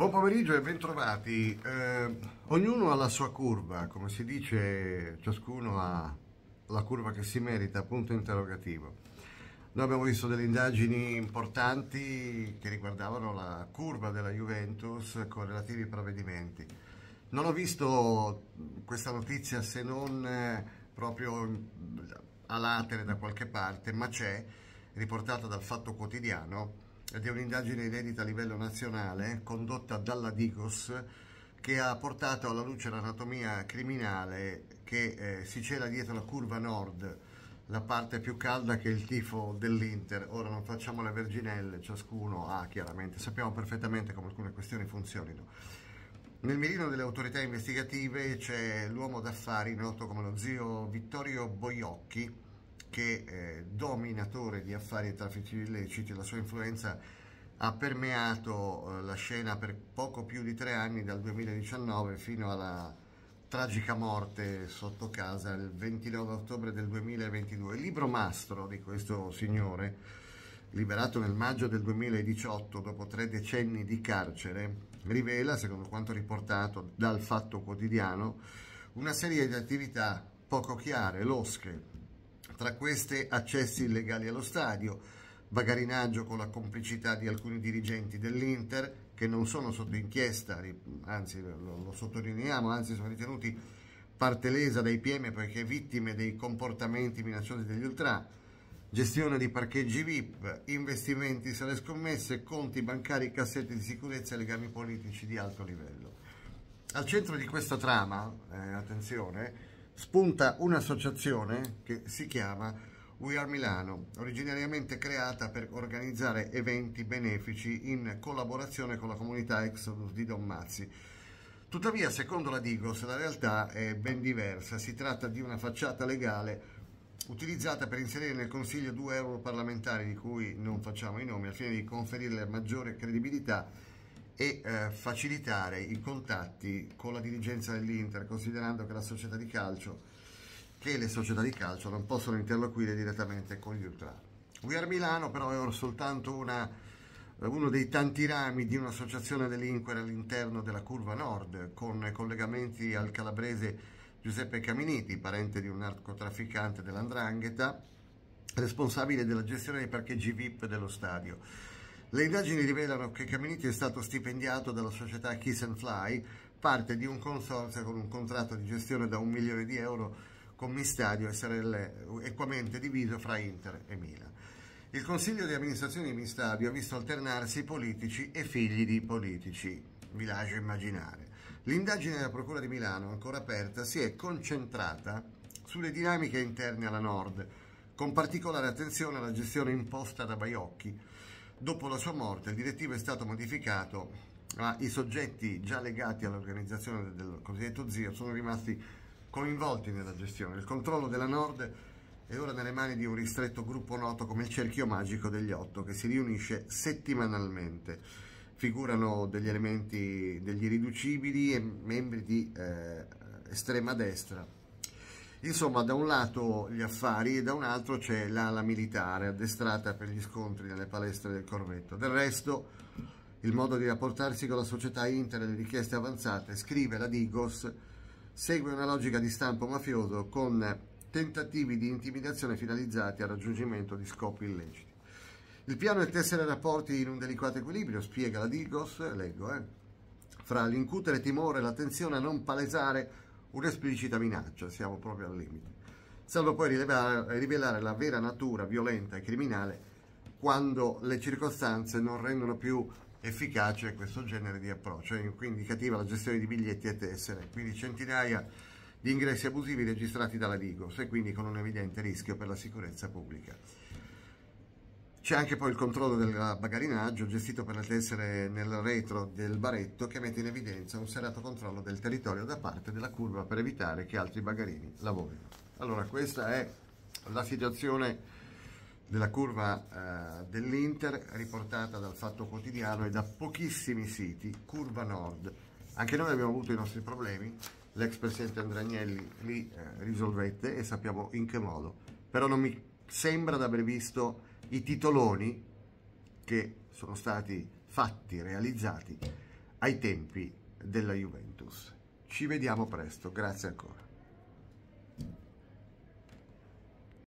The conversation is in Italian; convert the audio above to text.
Buon pomeriggio e bentrovati. Eh, ognuno ha la sua curva, come si dice, ciascuno ha la curva che si merita, punto interrogativo. Noi abbiamo visto delle indagini importanti che riguardavano la curva della Juventus con relativi provvedimenti. Non ho visto questa notizia se non eh, proprio a latere da qualche parte, ma c'è, riportata dal Fatto Quotidiano, ed è un'indagine inedita a livello nazionale condotta dalla Digos che ha portato alla luce l'anatomia criminale che eh, si cela dietro la curva nord, la parte più calda che è il tifo dell'Inter. Ora non facciamo le verginelle, ciascuno ha chiaramente, sappiamo perfettamente come alcune questioni funzionino. Nel mirino delle autorità investigative c'è l'uomo d'affari noto come lo zio Vittorio Boiocchi, che eh, dominatore di affari e traffici illeciti, la sua influenza ha permeato eh, la scena per poco più di tre anni, dal 2019 fino alla tragica morte sotto casa il 29 ottobre del 2022. Il libro mastro di questo signore, liberato nel maggio del 2018 dopo tre decenni di carcere, rivela, secondo quanto riportato dal Fatto Quotidiano, una serie di attività poco chiare, losche, tra queste accessi illegali allo stadio, bagarinaggio con la complicità di alcuni dirigenti dell'Inter che non sono sotto inchiesta, anzi lo, lo sottolineiamo, anzi sono ritenuti parte lesa dai PM perché vittime dei comportamenti minacciosi degli ultra, gestione di parcheggi VIP, investimenti sulle scommesse, conti bancari, cassetti di sicurezza e legami politici di alto livello. Al centro di questa trama, eh, attenzione, spunta un'associazione che si chiama We Are Milano, originariamente creata per organizzare eventi benefici in collaborazione con la comunità Exodus di Don Mazzi. Tuttavia, secondo la Digos, la realtà è ben diversa. Si tratta di una facciata legale utilizzata per inserire nel Consiglio due europarlamentari di cui non facciamo i nomi al fine di conferire maggiore credibilità e eh, facilitare i contatti con la dirigenza dell'Inter, considerando che la società di calcio, che le società di calcio non possono interloquire direttamente con gli ultra. Are Milano però è soltanto una, uno dei tanti rami di un'associazione delinquere all'interno della curva nord, con collegamenti al calabrese Giuseppe Caminiti, parente di un narcotrafficante dell'Andrangheta, responsabile della gestione dei parcheggi VIP dello stadio. Le indagini rivelano che Caminiti è stato stipendiato dalla società Kiss and Fly, parte di un consorzio con un contratto di gestione da un milione di euro con Mistadio sarelle equamente diviso fra Inter e Milan. Il consiglio di amministrazione di Mistadio ha visto alternarsi politici e figli di politici, vi lascio immaginare. L'indagine della Procura di Milano, ancora aperta, si è concentrata sulle dinamiche interne alla Nord, con particolare attenzione alla gestione imposta da Baiocchi, Dopo la sua morte il direttivo è stato modificato, ma i soggetti già legati all'organizzazione del cosiddetto zio sono rimasti coinvolti nella gestione. Il controllo della Nord è ora nelle mani di un ristretto gruppo noto come il Cerchio Magico degli Otto, che si riunisce settimanalmente. Figurano degli elementi degli irriducibili e membri di eh, estrema destra, Insomma, da un lato gli affari e da un altro c'è l'ala militare addestrata per gli scontri nelle palestre del corvetto. Del resto, il modo di rapportarsi con la società Inter e le richieste avanzate, scrive la Digos, segue una logica di stampo mafioso con tentativi di intimidazione finalizzati al raggiungimento di scopi illeciti. Il piano è tessere rapporti in un delicato equilibrio, spiega la Digos, leggo, eh, fra l'incutere timore e l'attenzione a non palesare un'esplicita minaccia, siamo proprio al limite, salvo poi rivelare, la vera natura violenta e criminale quando le circostanze non rendono più efficace questo genere di approccio, è qui indicativa la gestione di biglietti e tessere, quindi centinaia di ingressi abusivi registrati dalla Digos e quindi con un evidente rischio per la sicurezza pubblica. C'è anche poi il controllo del bagarinaggio gestito per le tessere nel retro del baretto che mette in evidenza un serrato controllo del territorio da parte della curva per evitare che altri bagarini lavorino. Allora questa è la situazione della curva eh, dell'Inter riportata dal Fatto Quotidiano e da pochissimi siti, curva nord. Anche noi abbiamo avuto i nostri problemi, l'ex presidente Andragnelli li eh, risolvette e sappiamo in che modo, però non mi sembra di aver visto i titoloni che sono stati fatti, realizzati ai tempi della Juventus. Ci vediamo presto, grazie ancora.